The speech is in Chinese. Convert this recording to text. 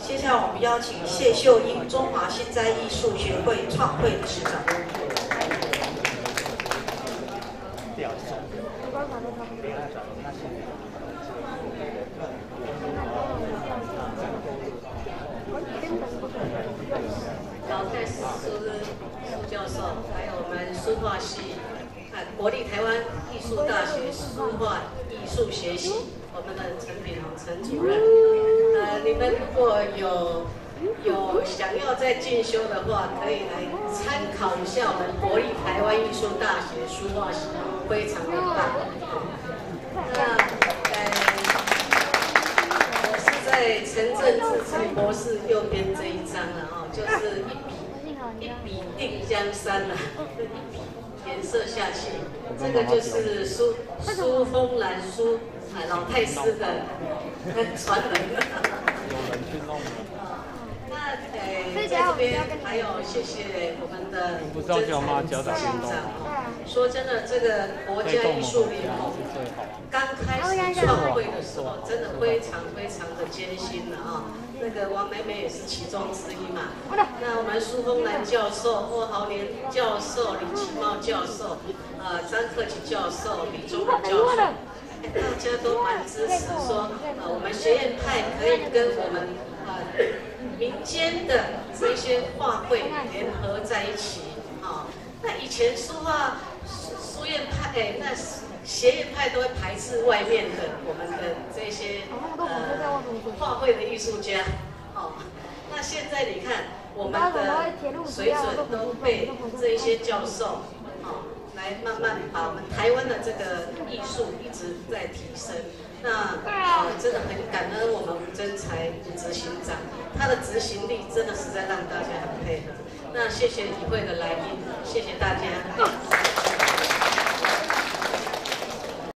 接下来我们邀请谢秀英，中华现代艺术学会创会理事长。老泰苏苏教授，还有我们书画系，啊，国立台湾艺术大学书画艺术学系，我们的陈炳宏陈主任，呃，你们如果有有想要再进修的话，可以来参考一下我们国立台湾艺术大学书画系，非常的棒。那呃，我是在陈正志陈博士右边这一张了哦，就是一笔一笔定江山呐、一笔颜色下去，这个就是苏苏风兰苏啊老太师的传人。那呃，在这边还有谢谢我们的曾财县长哦。说真的，这个国家艺术联盟刚开始创会的时候，真的非常非常的艰辛的啊。那个王美美也是其中之一嘛。那我们苏风兰教授、霍豪莲教授、李启茂教授、呃张克奇教授、李宗仁教授，大家都蛮支持说，呃我们学院派可以跟我们呃民间的这些画会联合在一起啊。那以前书画书书院派，哎，那学院派都会排斥外面的我们的这些呃画会的艺术家，哦，那现在你看我们的水准都被这一些教授，哦，来慢慢把我们台湾的这个直在提升。那呃，真的很感恩我们吴真才吴执行长，他的执行力真的实在让大家很配合。那谢谢李会的来宾，谢谢大家。